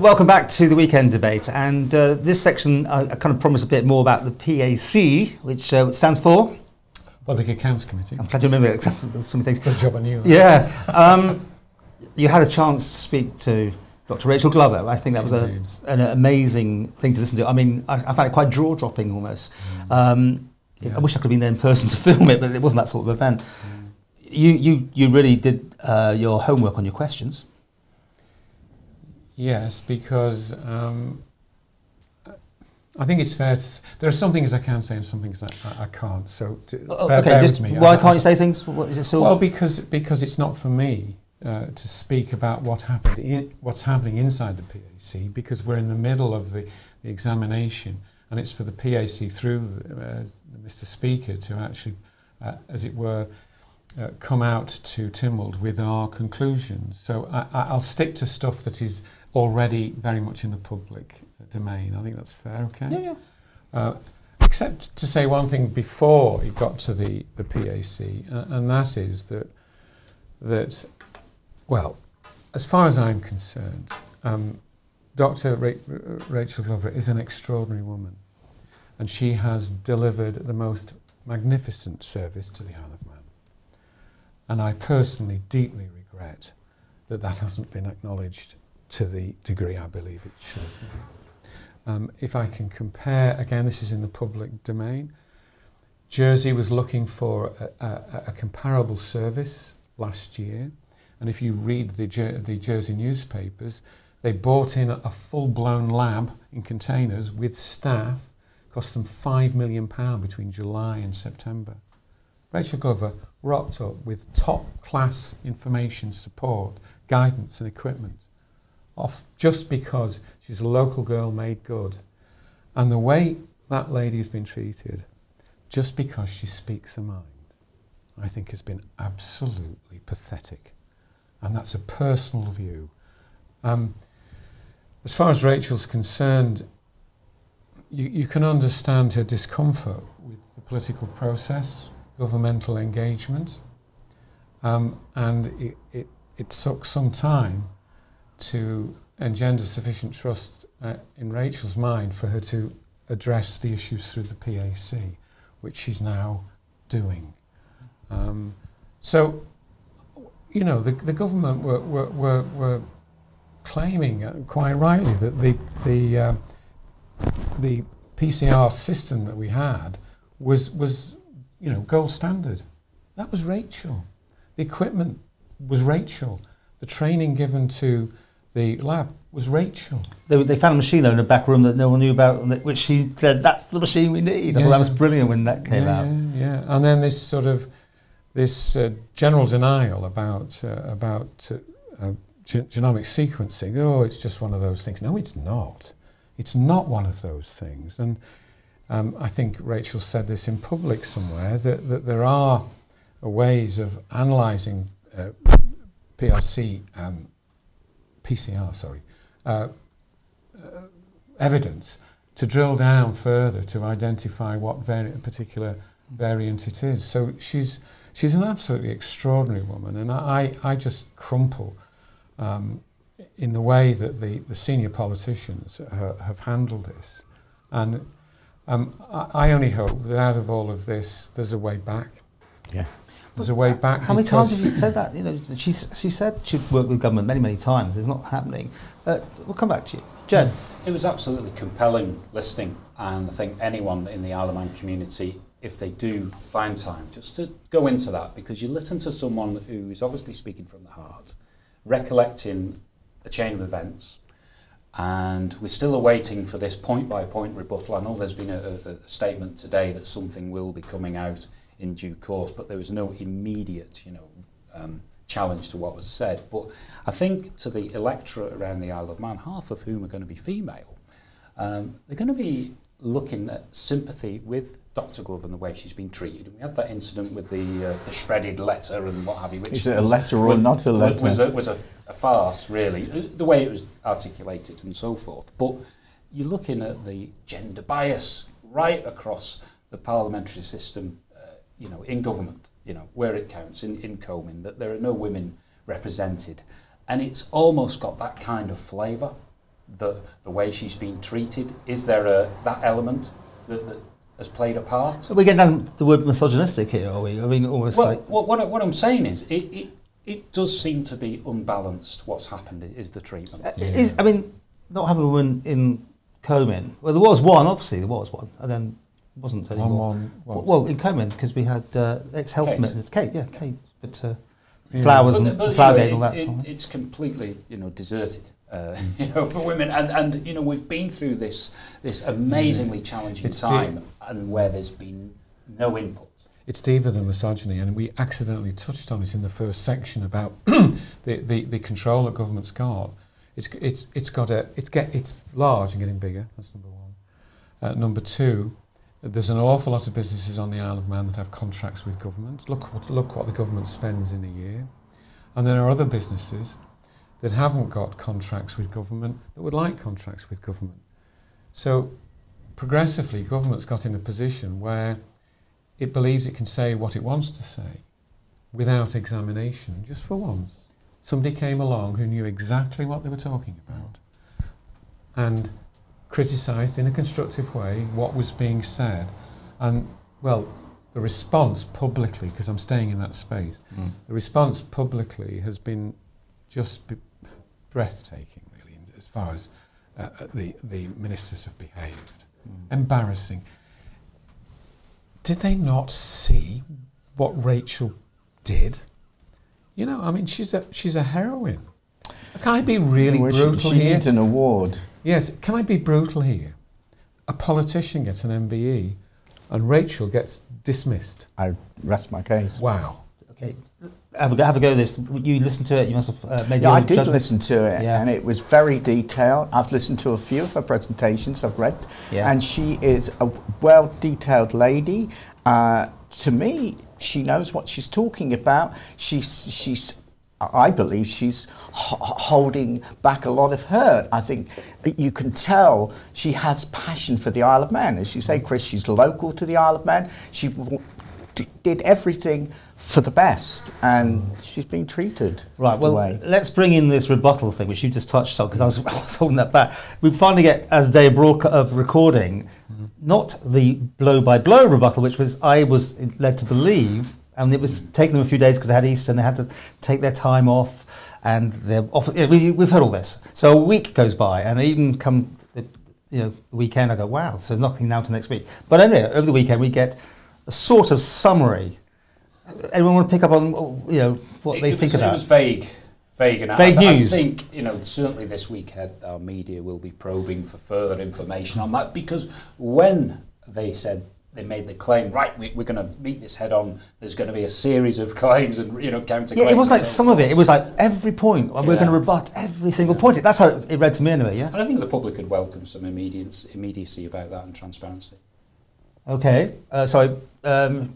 Welcome back to the weekend debate, and uh, this section I, I, kind of promised a bit more about the PAC, which uh, stands for Public Accounts Committee. I'm glad you remember it, some things. Good job on you. Yeah, um, you had a chance to speak to Dr. Rachel Glover. I think that was a, an amazing thing to listen to. I mean, I, I found it quite jaw dropping almost. Mm. Um, yeah. I wish I could have been there in person to film it, but it wasn't that sort of event. Mm. You, you, you really did uh, your homework on your questions. Yes, because um, I think it's fair to. Say, there are some things I can say and some things I, I can't. So to, oh, bear, okay, bear just, why can't you say things? What, is it so? Well, because because it's not for me uh, to speak about what happened, in, what's happening inside the PAC, because we're in the middle of the, the examination, and it's for the PAC through the, uh, Mr. Speaker to actually, uh, as it were, uh, come out to Tynwald with our conclusions. So I, will stick to stuff that is already very much in the public domain. I think that's fair, okay? Yeah, yeah. Uh, except to say one thing before it got to the, the PAC, uh, and that is that, that, well, as far as I'm concerned, um, Dr. Ra Rachel Glover is an extraordinary woman, and she has delivered the most magnificent service to the Isle of Man. And I personally deeply regret that that hasn't been acknowledged to the degree I believe it should. Um, if I can compare, again, this is in the public domain. Jersey was looking for a, a, a comparable service last year, and if you read the, Jer the Jersey newspapers, they bought in a, a full-blown lab in containers with staff, cost them £5 million between July and September. Rachel Glover rocked up with top-class information support, guidance and equipment off just because she's a local girl made good. And the way that lady has been treated, just because she speaks her mind, I think has been absolutely pathetic. And that's a personal view. Um, as far as Rachel's concerned, you, you can understand her discomfort with the political process, governmental engagement, um, and it, it, it took some time to engender sufficient trust uh, in Rachel's mind for her to address the issues through the PAC, which she's now doing. Um, so, you know, the, the government were, were, were, were claiming uh, quite rightly that the, the, uh, the PCR system that we had was, was, you know, gold standard. That was Rachel. The equipment was Rachel. The training given to the lab was Rachel. They, they found a machine though in the back room that no one knew about, which she said, "That's the machine we need." I thought that was brilliant when that came yeah, out. Yeah, and then this sort of this uh, general denial about uh, about uh, uh genomic sequencing. Oh, it's just one of those things. No, it's not. It's not one of those things. And um, I think Rachel said this in public somewhere that, that there are ways of analysing uh, PRC um, PCR, sorry, uh, uh, evidence to drill down further to identify what vari particular variant it is. So she's she's an absolutely extraordinary woman, and I I just crumple um, in the way that the the senior politicians uh, have handled this, and um, I, I only hope that out of all of this, there's a way back. Yeah. There's a way back. How many times have you said that? You know, she's, she said she'd worked with government many, many times. It's not happening. Uh, we'll come back to you. Jan? It was absolutely compelling listening, and I think anyone in the Isle of Man community, if they do find time, just to go into that, because you listen to someone who is obviously speaking from the heart, recollecting a chain of events. And we're still awaiting for this point by point rebuttal. I know there's been a, a, a statement today that something will be coming out in due course, but there was no immediate, you know, um, challenge to what was said. But I think to the electorate around the Isle of Man, half of whom are going to be female, um, they're going to be looking at sympathy with Dr. Glover and the way she's been treated. And we had that incident with the uh, the shredded letter and what have you. Which Is it a letter or was, not a letter? Was a, was a, a farce, really, the way it was articulated and so forth. But you're looking at the gender bias right across the parliamentary system you know, in government. you know, where it counts in, in CoMin, that there are no women represented. And it's almost got that kind of flavour, the, the way she's been treated. Is there a, that element that, that has played a part? So we get down the word misogynistic here, are we? I mean, almost well, like. What, what, what I'm saying is, it, it, it does seem to be unbalanced. What's happened is the treatment. Uh, is, I mean, not having a woman in CoMin. Well, there was one, obviously, there was one, and then wasn't anymore. One, one, well, in CoMin, because we had uh, ex health Kate. minister, Kate, yeah, Kate, but uh, Yeah. flowers But- and but, you flower know, gate and all it- that it- sort of It's completely, you know, deserted, uh, you know, for women. And, and you know, we've been through this this amazingly challenging It's time, and where there's been no input. It's deeper than misogyny, and we accidentally touched on it in the first section about the, the, the control that government's got. It's, it's, it's got a, it's, get, it's large and getting bigger, that's number one. Uh, number two, there's an awful lot of businesses on the Isle of Man that have contracts with government. Look what, look what the government spends in a year. And then there are other businesses that haven't got contracts with government that would like contracts with government. So progressively, government's got in a position where it believes it can say what it wants to say without examination, just for once. Somebody came along who knew exactly what they were talking about and criticised in a constructive way what was being said. And, well, the response publicly, because I'm staying in that space, Mm. the response publicly has been just breathtaking, really, as far as uh, uh, the, the ministers have behaved. Embarrassing. Did they not see what Rachel did? You know, I mean, she's a she's a heroine. Can I be really Well, brutal she, here? needs an award. Yes, can I be brutal here? A politician gets an MBE and Rachel gets dismissed. I rest my case. Wow. Okay, have a go, have a go at this. You listened to it. You must have uh, made Yeah, I did listen to it, Yeah. and it was very detailed. I've listened to a few of her presentations. I've read, Yeah. and she is a well detailed lady. Uh, to me, she knows what she's talking about. She's she's. I believe she's h- holding back a lot of hurt. I think you can tell she has passion for the Isle of Man. As you say, Chris, she's local to the Isle of Man. She did everything for the best, and she's been treated Right, well, way. let's bring in this rebuttal thing, which you just touched on, because I was, I was holding that back. We finally get, as day of broad- of recording, not the blow by blow rebuttal, which was I was led to believe, and it was taking them a few days because they had Easter and they had to take their time off, and they're off. We, we've heard all this. So a week goes by, and even come the you know the weekend, I go, wow. So there's nothing now to next week. But anyway, over the weekend we get a sort of summary. Anyone want to pick up on you know what It- they it think was, about? It was vague. Vague, and I- Vague I, news. I think you know certainly this weekend our media will be probing for further information on that because when they said they made the claim, right, we, we're going to meet this head on. There's going to be a series of claims and you know counter Yeah, it was like so some of it. It was like every point. We're Yeah. going to rebut every single point. That's how it read to me anyway. Yeah. And I think the public could welcome some immediacy, immediacy about that and transparency. Okay. Uh, sorry. Um,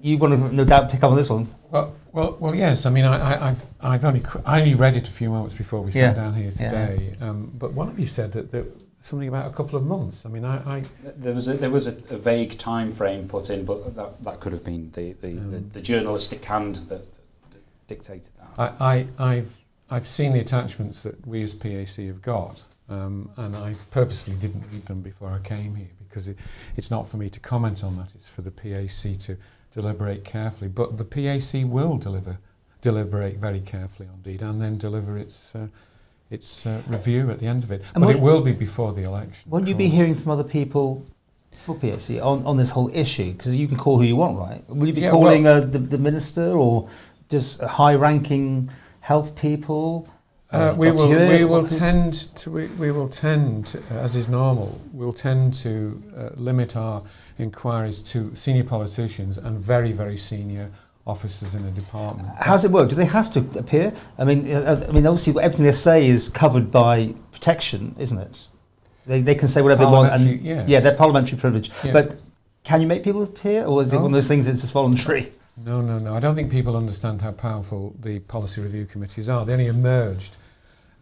you want to no doubt pick up on this one. Well, well, well. Yes. I mean, I, I, I've, I've only, I only read it a few moments before we Yeah. sat down here Yeah. today. Um, but one of you said that, that something about a couple of months. I mean, I, I There was a, there was a, a vague time frame put in, but that, that could have been the, the, the, Um. the journalistic hand that, that dictated that. I, I, I've, I've seen the attachments that we as PAC have got, um, and I purposely didn't read them before I came here because it, it's not for me to comment on that. It's for the PAC to deliberate carefully. But the PAC will deliver, deliberate very carefully indeed, and then deliver its uh, its uh, review at the end of it. And but it will be before the election. Won't you be hearing from other people for PSC on, on this whole issue? Because you can call who you want, right? Will you be Yeah, calling uh, the, the minister or just high-ranking health people? Uh, we will. We will tend to. We, we will tend, to, as is normal. We'll tend to uh, limit our inquiries to senior politicians and very, very senior officers in a department. How's it work? Do they have to appear? I mean, uh, I mean, obviously, everything they say is covered by protection, isn't it? They, they can say whatever they want, and yes. yeah, they're parliamentary privilege. Yeah. But can you make people appear, or is it No. one of those things that's just voluntary? No, no, no. I don't think people understand how powerful the policy review committees are. They only emerged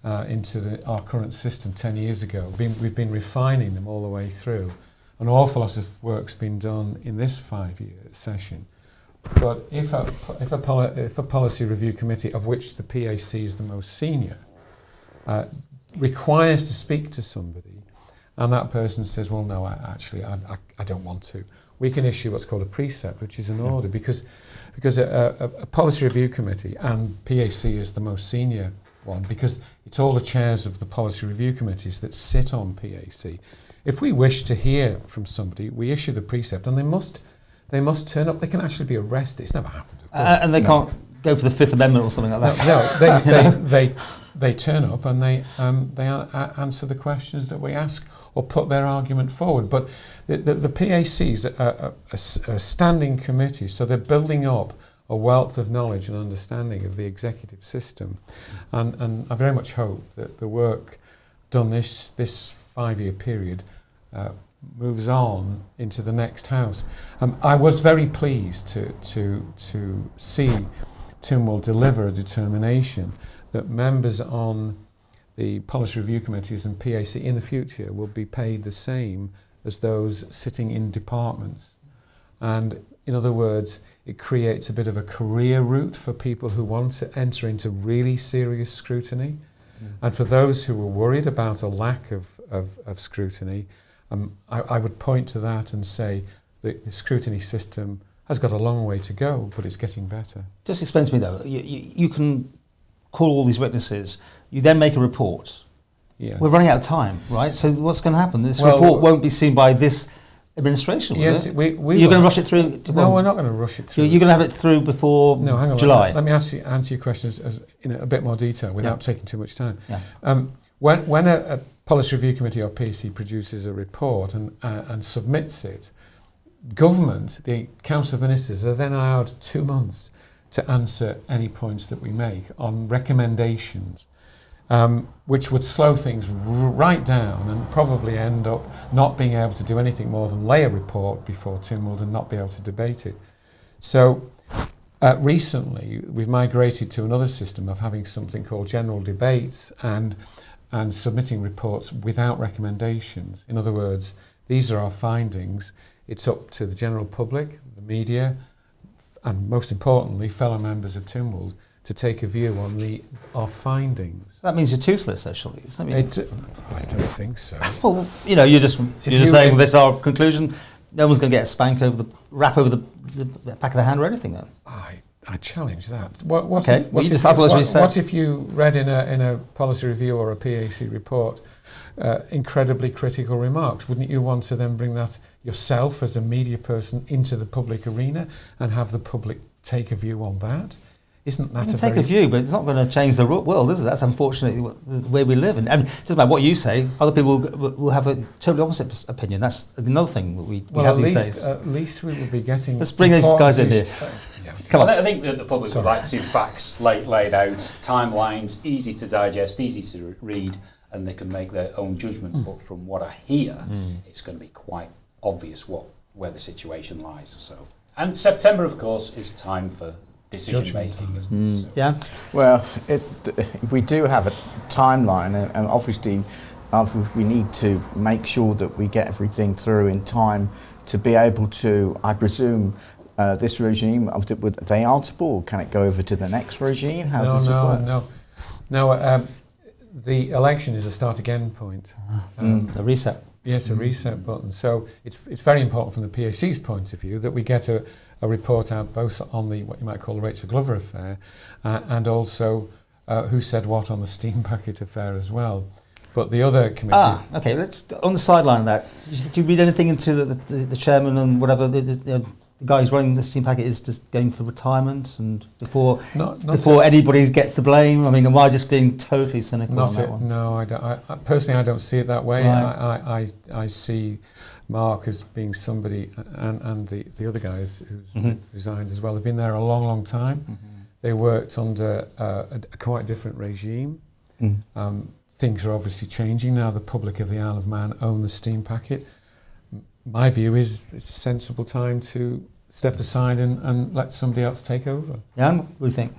uh, into the, our current system 10 years ago. Been, we've been refining them all the way through. An awful lot of work's been done in this five-year session. But if a, if a, poli- if a policy review committee, of which the PAC is the most senior, uh, requires to speak to somebody, and that person says, well, no, I, actually, I, I, I don't want to, we can issue what's called a precept, which is an order, because, because a, a, a policy review committee, and PAC is the most senior one, because it's all the chairs of the policy review committees that sit on PAC. If we wish to hear from somebody, we issue the precept, and they must they must turn up. They can actually be arrested. It's never happened. Uh, and they No. can't go for the Fifth Amendment or something like that. no, they, they, they, they turn up and they, um, they answer the questions that we ask or put their argument forward. But the, the, the PACs are, a standing committee, so they're building up a wealth of knowledge and understanding of the executive system. And, and I very much hope that the work done this, this five-year period uh, moves on into the next house. Um, I was very pleased to, to, to see Tynwald deliver a determination that members on the policy review committees and PAC in the future will be paid the same as those sitting in departments. And in other words, it creates a bit of a career route for people who want to enter into really serious scrutiny. And for those who were worried about a lack of, of, of scrutiny, um, I, I would point to that and say that the scrutiny system has got a long way to go, but it's getting better. Just explain to me though. You, you, you can call all these witnesses. You then make a report. Yes. We're running out of time, right? So what's going to happen? This Well, report won't be seen by this administration, will yes, it? we, we You're going to rush it through. To, No, well, we're not going to rush it through. You're, you're going to have it through before No, hang on. July. Let, me ask you, answer your questions as, in a, a bit more detail without taking too much time. Yeah. Um, when when a, a policy review committee or PC produces a report and, uh, and submits it, government, the Council of Ministers, are then allowed two months to answer any points that we make on recommendations, um, which would slow things right down and probably end up not being able to do anything more than lay a report before Tynwald and not be able to debate it. So uh, recently, we've migrated to another system of having something called general debates and and submitting reports without recommendations. In other words, these are our findings. It's up to the general public, the media, and most importantly, fellow members of Tynwald to take a view on the our findings. that means you're toothless, actually. Does that mean? It, I don't think so. well, you know, you're just you're you- just saying this is our conclusion. No one's going to get a spank over the wrap over the, the back of the hand or anything. Then. I, I challenge that. What, what Okay, if, what you if just- that's what what, what if you read in a, in a policy review or a PAC report uh, incredibly critical remarks? Wouldn't you want to then bring that yourself as a media person into the public arena and have the public take a view on that? Isn't You that can a take very a view, but it's not going to change the world, is it? That's unfortunately what- the way we live. And, and it doesn't matter what you say, other people will, will have a totally opposite opinion. That's another thing that we, we well, have at these least, days. at least we will be getting. Let's bring these guys in here. uh, yeah. Come on. I think that the public Sorry. would like to see facts laid, laid out, timelines, easy to digest, easy to read, and they can make their own judgment. But from what I hear, it's going to be quite obvious what where the situation lies. So, and September, of course, is time for decision Judgment making. Isn't it? So- yeah? Well, it, we do have a timeline, and, and obviously, uh, we need to make sure that we get everything through in time to be able to, I presume, uh, this regime, of the- would they answerable? Can it go over to the next regime? How no, does it no, work? no, no. Um, the election is a start again point. Um, The reset. Yes, a reset button. So it's it's very important from the PAC's point of view that we get a, a report out both on the what you might call the Rachel Glover affair, uh, and also uh, who said what on the steam packet affair as well. But the other committee, Ah, okay. Let's on the sideline of that. Did you read anything into the, the, the chairman and whatever the, the, the guy who's running the steam packet is just going for retirement and before not not before a- anybody gets the blame? I mean, am I just being totally cynical on that it, one? no, I, don't, I, I personally I don't see it that way. Right. I, I, I, see Mark as being somebody, and, and the, the other guys who's Mhm. resigned as well. They've been there a long, long time. They worked under uh, a, a quite different regime. Mm. Um, things are obviously changing now. The public of the Isle of Man own the steam packet. My view is it's a sensible time to step aside and, and let somebody else take over. Yeah, what do you think?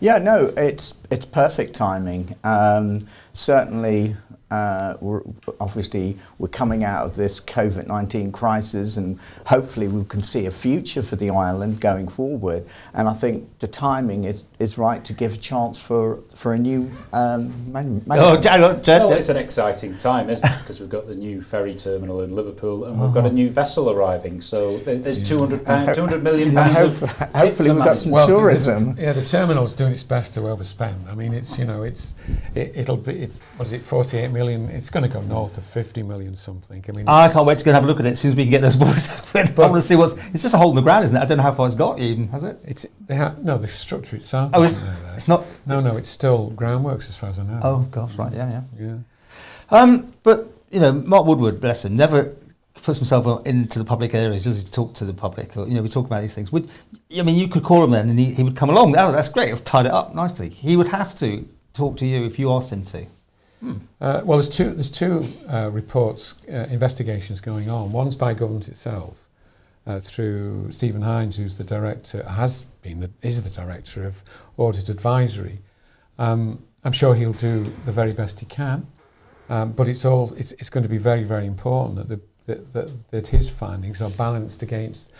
Yeah, no, it's it's perfect timing. Um, certainly, uh, we're, obviously, we're coming out of this COVID 19 crisis, and hopefully, we can see a future for the island going forward. And I think the timing is, is right to give a chance for, for a new um, man, Oh, Ged, Ged, Well, it's an exciting time, isn't it? Because we've got the new ferry terminal in Liverpool, and we've got a new vessel arriving. So there- there's 200 pound, 200 million And pounds. hope- of hopefully to we've got some Well, the- tourism. Yeah, the terminal's doing its best to overspend. I mean, it's you know, it's it, it'll be it's what is it, 48 million? It's going to go north of 50 million something. I mean, I can't wait to go and have a look at it as soon as we can get those boys. I want to see what's. It's just a hole in the ground, isn't it? I don't know how far it's got even, has it? It's they ha- no the structure itself. Oh, isn't it's, there, there. it's not. No, no, it's still groundworks as far as I know. Oh gosh, right, yeah, yeah. yeah. Um, but you know, Mark Woodward, bless him, never puts himself into the public areas. Does he talk to the public? Or, you know, we talk about these things. Would I mean, you could call him then, and he, he would come along. Oh, that's great. I've tied it up nicely. He would have to talk to you if you asked him to. Uh, well, there's two there's two uh, reports uh, investigations going on. One's by government itself. Uh, through Stephen Hines, who's the director, has been the, is the director of Audit Advisory. Um, I'm sure he'll do the very best he can, um, but it's all it's, it's going to be very very important that the that, that, that his findings are balanced against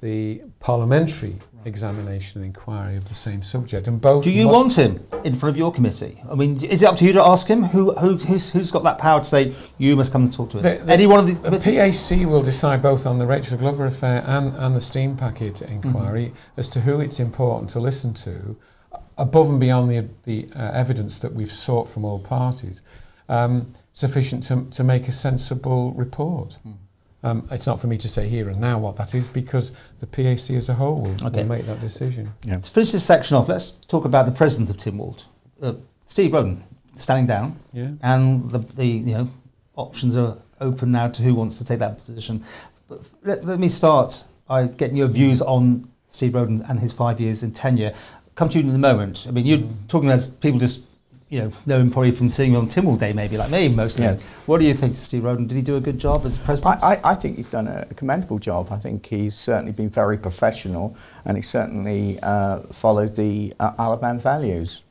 the parliamentary examination and inquiry of the same subject. And both Do you want him in front of your committee? I mean, is it up to you to ask him? Who, who who's, who's got that power to say you must come and talk to us? The- the- Any one of these The? PAC will decide both on the Rachel Glover affair and, and the Steam Packet inquiry Mm-hmm. as to who it's important to listen to, above and beyond the, the uh, evidence that we've sought from all parties, um, sufficient to, to make a sensible report. Hmm. Um, it's not for me to say here and now what that is because the PAC as a whole will, Okay. will make that decision. Yeah. To finish this section off, let's talk about the president of Tynwald, uh, Steve Rodan, standing down, Yeah. and the, the you know options are open now to who wants to take that position. But let, let me start by getting your views on Steve Rodan and his five years in tenure. Come to you in a moment. I mean, you're talking as people just you know know him probably from seeing him on Tynwald Day, maybe like me mostly. Yeah. What do you think, Steve Rodan? Did he do a good job as president? I, I think he's done a commendable job. I think he's certainly been very professional and he certainly uh, followed the uh, Alabama values.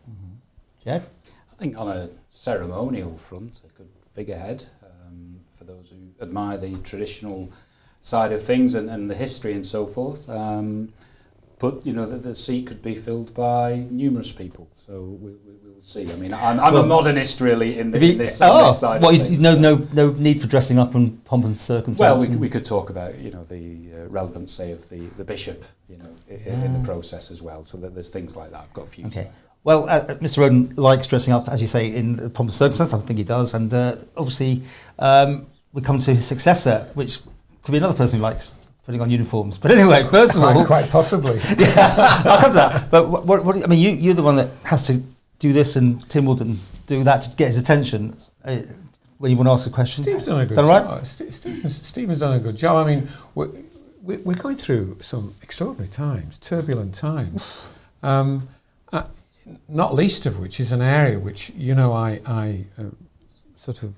Ged? I think on a ceremonial front, a good figurehead um, for those who admire the traditional side of things and, and the history and so forth. Um, but you know the, the seat could be filled by numerous people, so we, we, we'll see. I mean, I'm, I'm Well, a modernist really in, the, he- in this, on oh, this side. well, you- no, no, no need for dressing up and pomp and circumstance. Well, we, we could talk about you know the uh, relevance, say, of the, the bishop, you know, i in the process as well. So that there's things like that. I've got views. Okay. Well, uh, uh, Mr. Rodan likes dressing up, as you say, in pomp and circumstance. I think he does. And uh, obviously, um, we come to his successor, which could be another person who likes putting on uniforms. But anyway, first of all, quite possibly. yeah, I'll come to that. But what, what, what, I mean, you, you're the one that has to do this and Tim Wilton do that to get his attention uh, when you want to ask a question. Steve's done a good Done all right? job. St- Stephen's, Stephen's done a good job. I mean, we're, we're going through some extraordinary times, turbulent times. Um, uh, not least of which is an area which you know I, I uh, sort of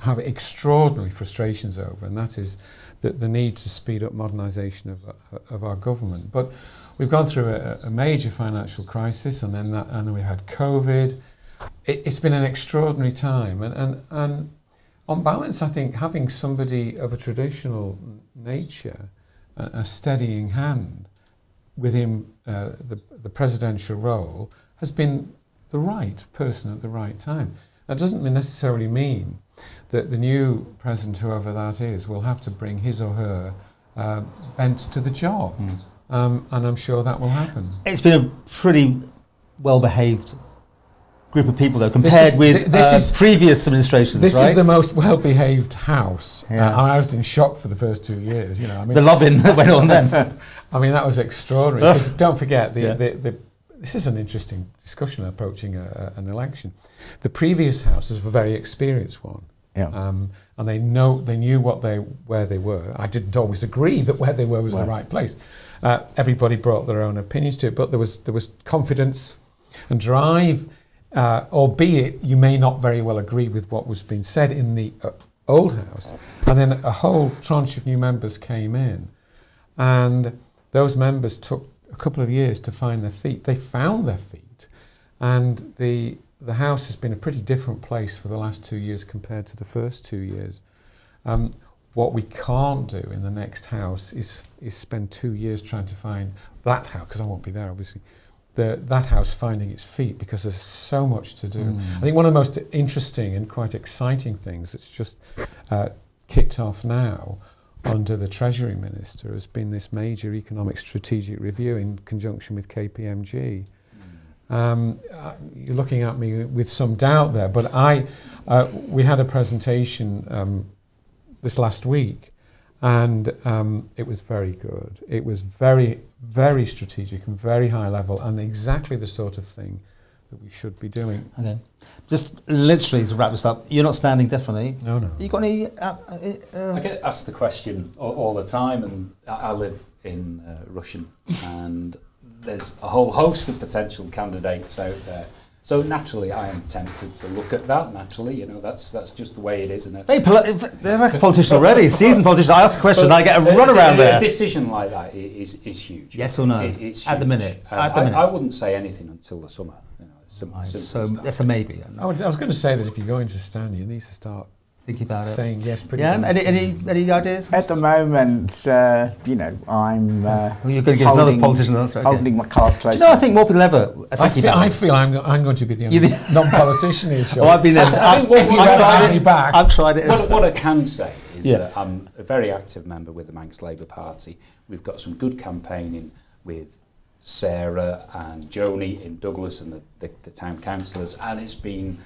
have extraordinary frustrations over, and that is the, the need to speed up modernisation of, of our government. But we've gone through a, a major financial crisis, and then that, and then we had COVID. It, it's been an extraordinary time, and, and, and on balance, I think having somebody of a traditional nature, a, a steadying hand within uh, the, the presidential role, has been the right person at the right time. That doesn't necessarily mean that the new president, whoever that is, will have to bring his or her uh, bent to the job. Um, and I'm sure that will happen. It's been a pretty well behaved group of people, though, compared is- with thi- this uh, is- previous administrations. This right? is the most well-behaved house. Yeah. Uh, I was in shock for the first two years. You know, I mean, the loving that went on then. I mean, that was extraordinary. don't forget, the, Yeah. the, the, this is an interesting discussion approaching a, a, an election. The previous House was a very experienced one. Yeah. Um, and they know they knew what they where they were. I didn't always agree that where they were was Right. the right place. Uh, everybody brought their own opinions to it, but there was there was confidence and drive. Uh, albeit you may not very well agree with what was being said in the uh, old house, and then a whole tranche of new members came in, and those members took a couple of years to find their feet. They found their feet, and the the house has been a pretty different place for the last two years compared to the first two years. Um, what we can't do in the next house is is spend two years trying to find that house because I won't be there obviously. The, that house finding its feet because there's so much to do. Mm. I think one of the most interesting and quite exciting things that's just uh, kicked off now under the Treasury Minister has been this major economic strategic review in conjunction with KPMG. Um, uh, you're looking at me with some doubt there, but I, uh, we had a presentation um, this last week, and um, it was very good. It was very, very strategic and very high level, and exactly the sort of thing that we should be doing. Okay. Just literally to wrap this up, you're not standing definitely. No, no. You got any? Uh, uh, I get asked the question all, all the time, and I, I live in uh, Rushen, and there's a whole host of potential candidates out there. So naturally, I am tempted to look at that. Naturally, you know, that's that's just the way it is, isn't it? very poli- they're a politician already, seasoned politician. I ask a question, and I get a But run around a, there. A decision like that is is is huge. Yes or no? It- it's At the minute. Uh, At the I, minute. I wouldn't say anything until the summer. You know, sim- Right, simple so as that. that's a maybe. I was, I was going to say that if you're going to stand, you need to start Thinking about it. saying yes pretty Yeah. Any, any any ideas? At the moment, uh, you know, I'm. Uh, Well, you're going to give us another holding- politician an answer. Okay. Holding my cards close. Do you know? I think more people ever are I feel, about I feel, I'm, go- I'm going to be the only the- non-politician here. Sean. Oh, I've been there. I think what I've, you I've read tried out me it. back. I've tried it. what, what I can say is Yeah. that I'm a very active member with the Manx Labour Party. We've got some good campaigning with Sarah and Joney in Douglas and the, the, the town councillors, and it's been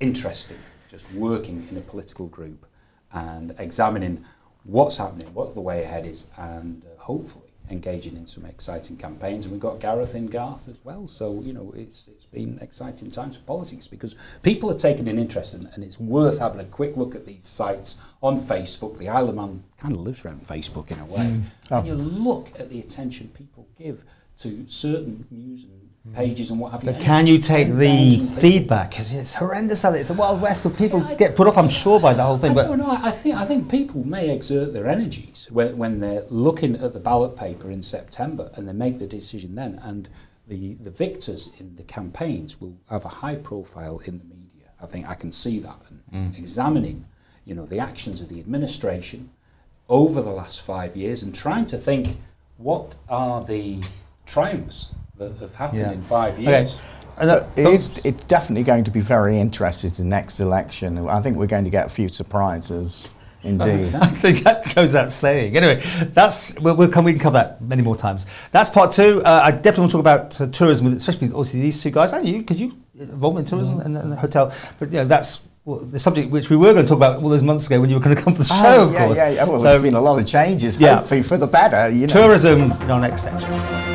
interesting just working in a political group and examining what's happening, what the way ahead is, and uh, hopefully engaging in some exciting campaigns. And we've got Gareth in Garff as well, so you know it's it's been exciting times for politics because people are taking an interest, in, and it's worth having a quick look at these sites on Facebook. The Isle of Man kind of lives around Facebook in a way, and you look at the attention people give to certain news and pages and what have you. But can you take the 10,000 people. feedback? 'Cause it's horrendous out there. It's the Wild West, so people Yeah, get put off, I'm sure, by the whole thing. I But know. I think I think people may exert their energies when, when they're looking at the ballot paper in September and they make the decision then. And the the victors in the campaigns will have a high profile in the media. I think I can see that and mm. examining, you know, the actions of the administration over the last five years and trying to think what are the triumphs that have happened Yeah. in five Okay. years. And that- It is, it's definitely going to be very interesting the next election. I think we're going to get a few surprises indeed. I think that goes without saying. Anyway, that's we'll, we'll come. We can cover that many more times. That's part two. Uh, I definitely want to talk about uh, tourism, especially with obviously these two guys. And you, because you involved in tourism Mm-hmm. and, and the hotel. But you know, that's well, the subject which we were going to talk about all those months ago when you were going to come to the show. Oh, of yeah, course. yeah, yeah. Well, so there's been a lot of changes, Yeah. hopefully for the better. You know. tourism in our next section.